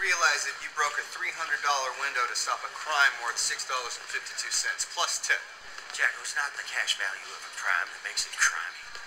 realize that you broke a $300 window to stop a crime worth $6.52 plus tip. Jack, it's not the cash value of a crime that makes it crimey.